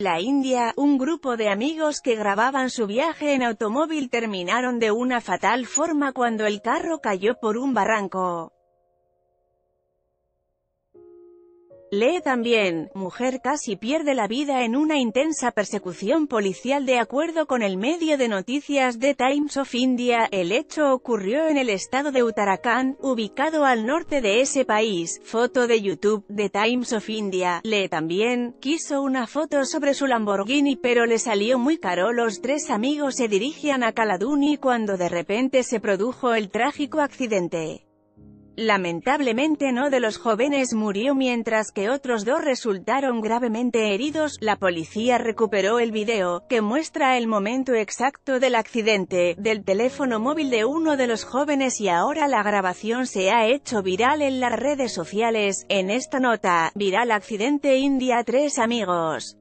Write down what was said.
la India, un grupo de amigos que grababan su viaje en automóvil terminaron de una fatal forma cuando el carro cayó por un barranco. Lee también, mujer casi pierde la vida en una intensa persecución policial de acuerdo con el medio de noticias The Times of India, el hecho ocurrió en el estado de Uttarakhand, ubicado al norte de ese país, foto de YouTube, The Times of India, Lee también, quiso una foto sobre su Lamborghini pero le salió muy caro. Los tres amigos se dirigían a Kaladuni cuando de repente se produjo el trágico accidente. Lamentablemente no de los jóvenes murió mientras que otros dos resultaron gravemente heridos. La policía recuperó el video, que muestra el momento exacto del accidente, del teléfono móvil de uno de los jóvenes y ahora la grabación se ha hecho viral en las redes sociales. En esta nota, viral accidente India tres amigos.